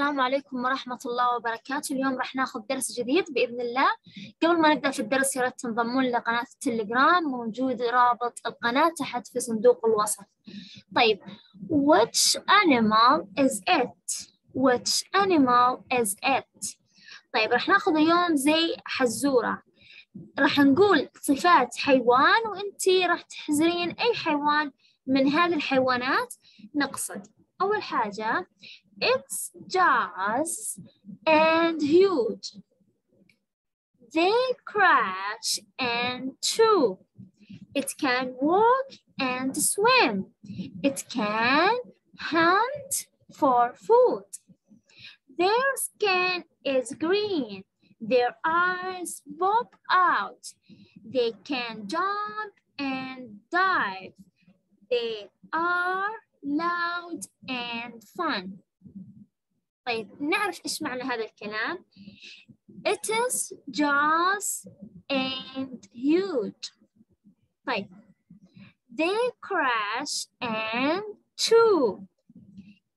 السلام عليكم ورحمة الله وبركاته. اليوم راح ناخذ درس جديد بإذن الله. قبل ما نبدأ في الدرس ريت تنضمون لقناة التليجرام موجود رابط القناة تحت في صندوق الوصف. طيب which animal is it? which animal is it? طيب راح ناخذ اليوم زي حزورة. راح نقول صفات حيوان وإنتي راح تحزرين أي حيوان من هذه الحيوانات. نقصد. أول حاجة It's jaws and huge. They crash and chew. It can walk and swim. It can hunt for food. Their skin is green. Their eyes pop out. They can jump and dive. They are loud and fun. طيب نعرف إيش معنى هذا الكلام It is jaws and huge طيب They crash and chew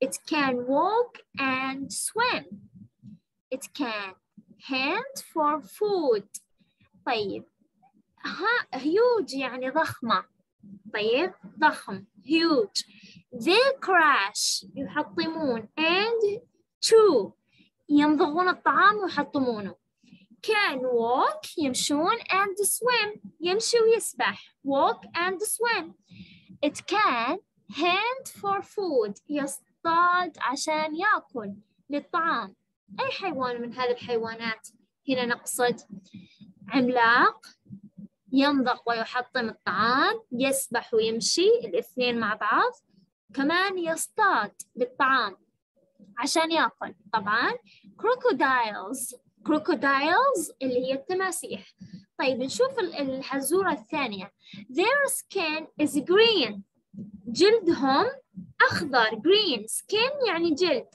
It can walk and swim It can hunt for food طيب ها huge يعني ضخمة طيب ضخم huge They crash يحطمون. And chew يمضغون الطعام ويحطمونه. Can walk يمشون and swim. يمشي ويسبح. Walk and swim. It can hunt for food. يصطاد عشان يأكل للطعام. أي حيوان من هذه الحيوانات؟ هنا نقصد عملاق. يمضغ ويحطم الطعام. يسبح ويمشي. الاثنين مع بعض. كمان يصطاد للطعام عشان ياكل. طبعا crocodiles crocodiles اللي هي التماسيح. طيب نشوف الحزورة الثانية. Their skin is green. جلدهم أخضر green. skin يعني جلد.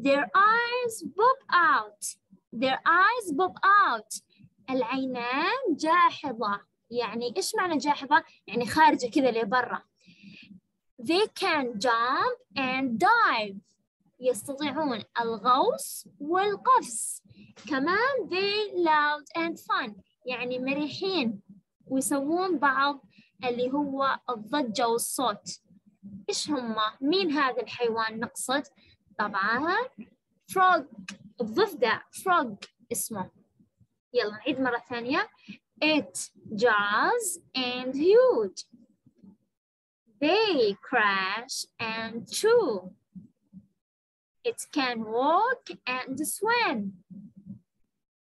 Their eyes pop out. Their eyes pop out. العينان جاحظة. يعني إيش معنى جاحظة؟ يعني خارجة كذا لبرا. They can jump and dive. يستطيعون الغوص والقفز. كمان they loud and fun. يعني مريحين. ويسوون بعض اللي هو الضجة والصوت. إيش هم؟ مين هذا الحيوان؟ نقصد؟ طبعا frog. الضفدع frog اسمه. يلا نعيد مرة ثانية. It jaws and huge. They crash and chew It can walk and swim.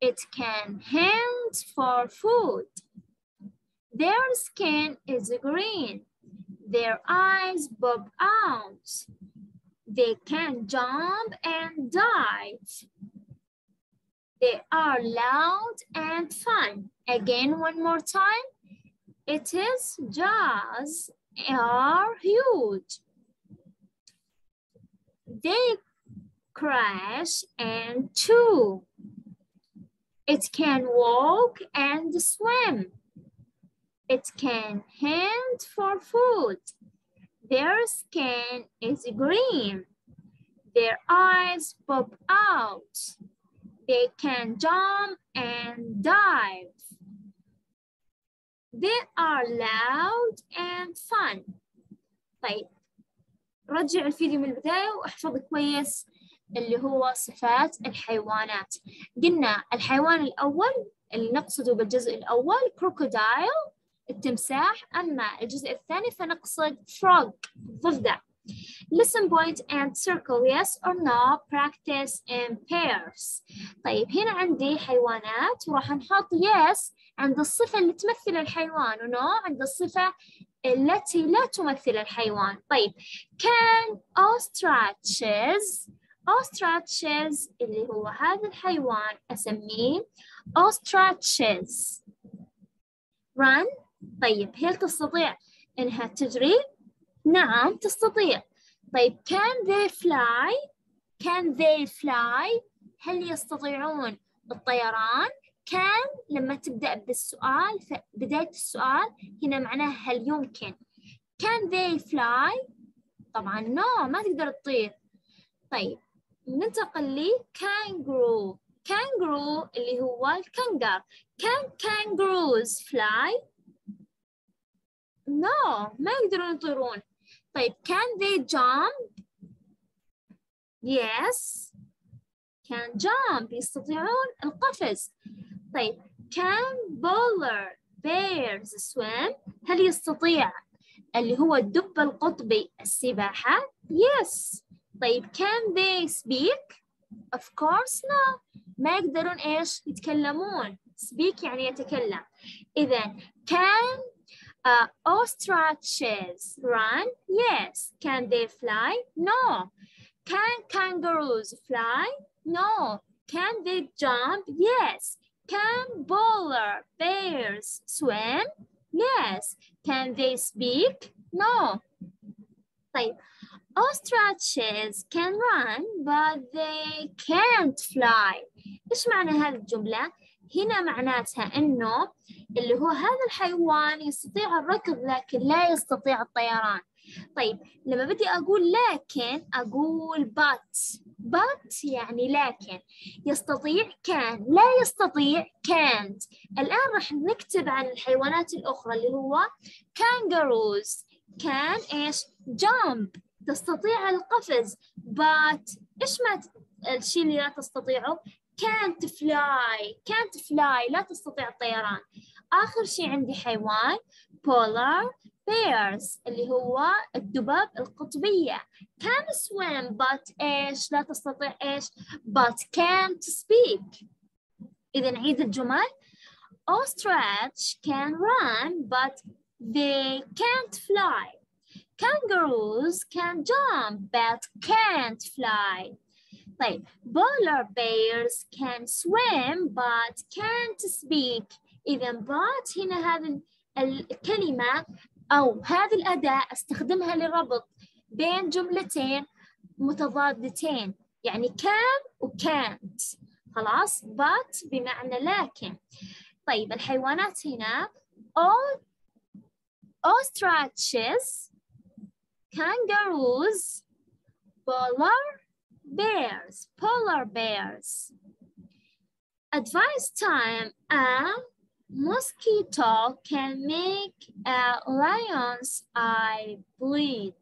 It can hunt for food. Their skin is green. Their eyes bob out. They can jump and dive. They are loud and fun. Again, one more time. It is jaws are huge. They crash and chew. It can walk and swim. It can hunt for food. Their skin is green. Their eyes pop out. They can jump and dive. They are loud and fun. طيب رجع الفيديو من البداية واحفظ كويس اللي هو صفات الحيوانات. قلنا الحيوان الأول اللي نقصده بالجزء الأول كروكودايل التمساح. أما الجزء الثاني فنقصد frog ضفدع. Listen point and circle yes or no practice in pairs. طيب هنا عندي حيوانات وراح نحط yes عند الصفة اللي تمثل الحيوان ونو عند الصفة التي لا تمثل الحيوان طيب can ostriches ostriches اللي هو هذا الحيوان أسميه ostriches run طيب هل تستطيع إنها تجري؟ نعم تستطيع طيب can they fly؟ can they fly؟ هل يستطيعون الطيران؟ كان لما تبدأ بالسؤال فبداية السؤال هنا معناها هل يمكن. Can they fly؟ طبعا no ما تقدر تطير. طيب ننتقل لي kangaroo. Kangaroo اللي هو الكنغر. Can kangaroos fly no ما يقدرون يطيرون. طيب can they jump yes. Can jump يستطيعون القفز. طيب can polar bears swim هل يستطيع اللي هو الدب القطبي السباحة yes طيب can they speak of course no ما يقدرون ايش يتكلمون speak يعني يتكلم إذا can uh, ostriches run yes can they fly no can kangaroos fly no can they jump yes Can polar bears swim? Yes. Can they speak? No. طيب ostriches can run but they can't fly. إيش معنى هذه الجملة؟ هنا معناتها إنه اللي هو هذا الحيوان يستطيع الركض لكن لا يستطيع الطيران. طيب لما بدي أقول لكن أقول but. but يعني لكن. يستطيع كان لا يستطيع can't. الآن راح نكتب عن الحيوانات الأخرى اللي هو kangaroos. can إيش؟ jump. تستطيع القفز. but إيش ما الشيء اللي لا تستطيعه؟ can't fly. can't fly. لا تستطيع الطيران. آخر شيء عندي حيوان. polar. bears اللي هو الدباب القطبية can swim but إيش لا تستطيع إيش but can't speak إذا نعيد الجمل ostrich can run but they can't fly kangaroos can jump but can't fly طيب polar bears can swim but can't speak إذا but هنا هذه الكلمة أو هذه الأداة أستخدمها للربط بين جملتين متضادتين. يعني can و can't. خلاص؟ but بمعنى لكن. طيب الحيوانات هنا ostriches kangaroos polar bears polar bears. Advice time a mosquito can make a lion's eye bleed.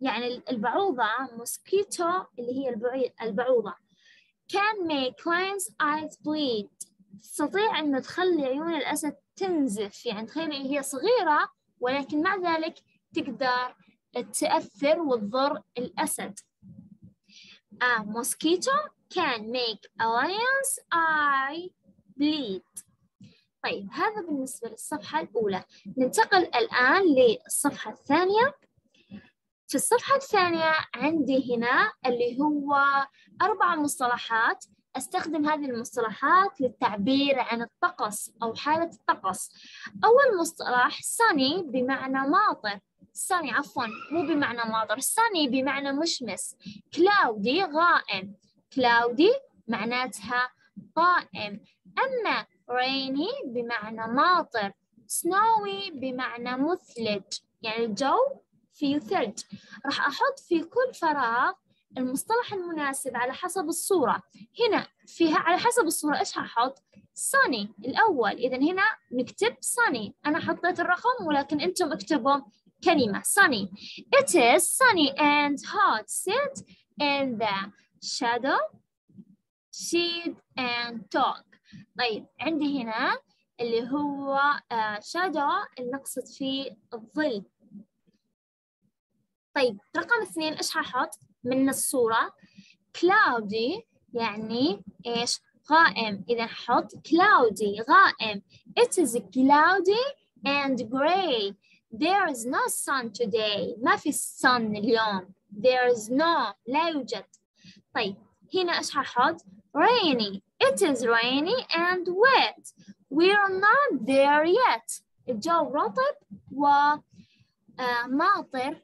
يعني البعوضة mosquito اللي هي البعوضة can make lion's eyes bleed. تستطيع أن تخلي عيون الأسد تنزف. يعني تخيلي هي صغيرة ولكن مع ذلك تقدر تأثر وتضر الأسد. A mosquito can make a lion's eye bleed. طيب هذا بالنسبة للصفحة الأولى. ننتقل الآن للصفحة الثانية. في الصفحة الثانية عندي هنا اللي هو أربع مصطلحات. أستخدم هذه المصطلحات للتعبير عن الطقس أو حالة الطقس. أول مصطلح sunny بمعنى ماطر. sunny عفوا مو بمعنى ماطر. sunny بمعنى مشمس. cloudy غائم. cloudy معناتها قائم. أما rainy بمعنى ماطر snowy بمعنى مثلج يعني الجو فيه ثلج. راح أحط في كل فراغ المصطلح المناسب على حسب الصورة. هنا فيها على حسب الصورة إيش هحط؟ sunny الأول. إذا هنا نكتب sunny. أنا حطيت الرقم ولكن أنتم اكتبوا كلمة sunny. It is sunny and hot. Sit in the shadow. Shade and talk. طيب عندي هنا اللي هو اللي نقصد فيه الظل. طيب رقم اثنين إيش هحط من الصورة؟ cloudy يعني إيش؟ غائم. إذا حط cloudy غائم. It is cloudy and grey. There is no sun today. ما في sun اليوم. There is no لا يوجد. طيب هنا إيش هحط rainy it is rainy and wet we're not there yet الجو رطب وماطر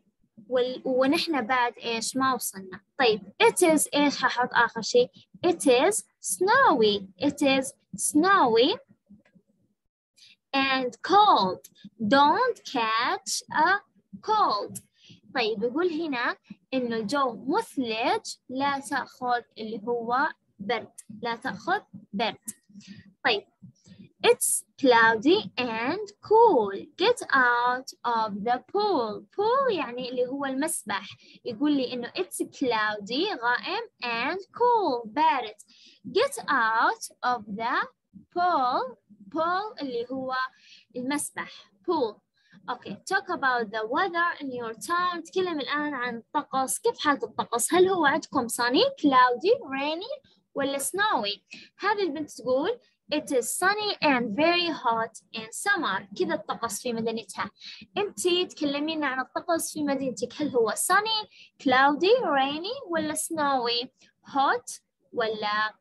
ونحن بعد إيش ما وصلنا طيب it is إيش هحط آخر شيء it is snowy it is snowy and cold don't catch a cold طيب يقول هنا إنه الجو مثلج لا تأخذ اللي هو برد لا تأخذ برد طيب It's cloudy and cool. Get out of the pool. Pool يعني اللي هو المسبح. يقول لي إنه it's cloudy غائم and cool بارد. Get out of the pool. Pool اللي هو المسبح. Pool. Okay, talk about the weather in your town. تكلم الآن عن الطقس. كيف حالة الطقس؟ هل هو عندكم sunny, cloudy, rainy ولا snowy؟ هذه البنت تقول It is sunny and very hot in summer. كذا الطقس في مدينتها. انتي تكلمينا عن الطقس في مدينتك. هل هو sunny cloudy rainy ولا snowy? Hot ولا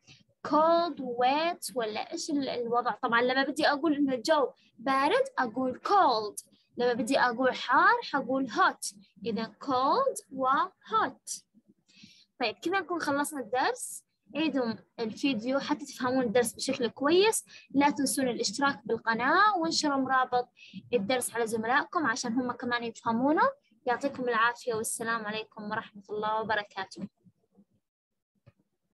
cold wet ولا إيش الوضع؟ طبعا لما بدي أقول ان الجو بارد أقول cold. لما بدي أقول حار حقول hot. اذا cold و hot. طيب كذا نكون خلصنا الدرس. عيدوا الفيديو حتى تفهمون الدرس بشكل كويس. لا تنسون الاشتراك بالقناة وانشروا مرابط الدرس على زملائكم عشان هم كمان يفهمونه. يعطيكم العافية والسلام عليكم ورحمة الله وبركاته.